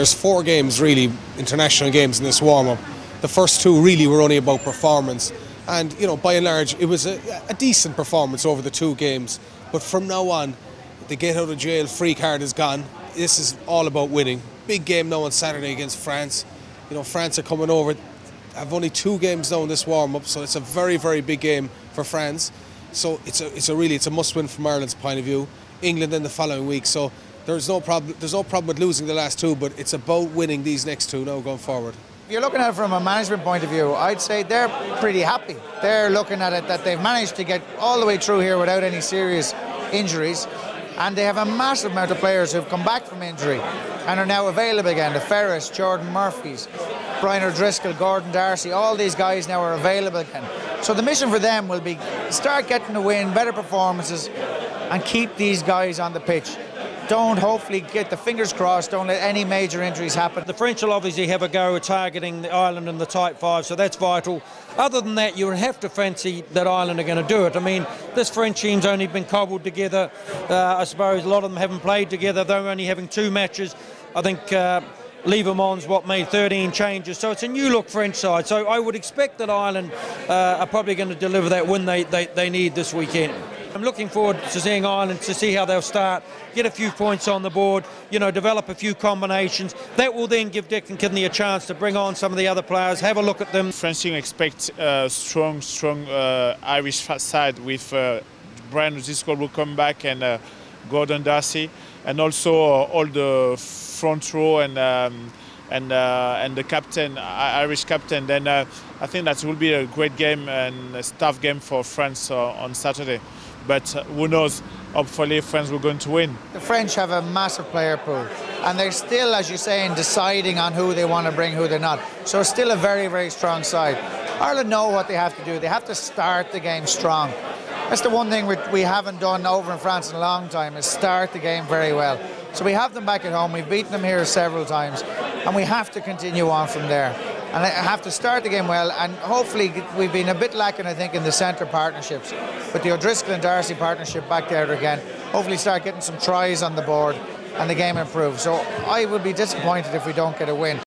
there's four games really, international games in this warm up. The first two really were only about performance, and you know, by and large, it was a, a decent performance over the two games. But from now on, the get out of jail free card is gone. This is all about winning. Big game now on Saturday against France. You know, France are coming over. I've only two games now in this warm up, so it's a very, very big game for France. So it's a, it's a really, it's a must win from Ireland's point of view. England in the following week. So there's no problem. There's no problem with losing the last two, but it's about winning these next two now going forward. If you're looking at it from a management point of view, I'd say they're pretty happy. They're looking at it that they've managed to get all the way through here without any serious injuries, and they have a massive amount of players who've come back from injury and are now available again. The Ferris, Geordan Murphys, Brian O'Driscoll, Gordon Darcy, all these guys now are available again. So the mission for them will be start getting the win, better performances, and keep these guys on the pitch don't hopefully get the fingers crossed, don't let any major injuries happen. The French will obviously have a go at targeting the Ireland in the tight five, so that's vital. Other than that, you would have to fancy that Ireland are going to do it. I mean, this French team's only been cobbled together. Uh, I suppose a lot of them haven't played together. They're only having two matches. I think. Uh, Lièvremont's what made 13 changes, so it's a new look French side. So I would expect that Ireland uh, are probably going to deliver that win they, they, they need this weekend. I'm looking forward to seeing Ireland to see how they'll start, get a few points on the board, you know, develop a few combinations. That will then give Declan Kidney a chance to bring on some of the other players, have a look at them. France team expect a strong, strong uh, Irish side with uh, Brian O'Driscoll will come back and uh, Gordon Darcy, and also uh, all the front row and. Um, and uh, and the captain, Irish captain, then uh, I think that will be a great game and a tough game for France uh, on Saturday but uh, who knows? Hopefully, if France will going to win. The French have a massive player pool, and they're still, as you're saying, deciding on who they want to bring, who they're not. So, still a very, very strong side. Ireland know what they have to do. They have to start the game strong. That's the one thing we haven't done over in France in a long time is start the game very well. So we have them back at home. We've beaten them here several times, and we have to continue on from there and I have to start the game well. And hopefully, we've been a bit lacking, I think, in the centre partnerships. But the O'Driscoll and Darcy partnership back there again, hopefully, start getting some tries on the board and the game improves. So I would be disappointed if we don't get a win.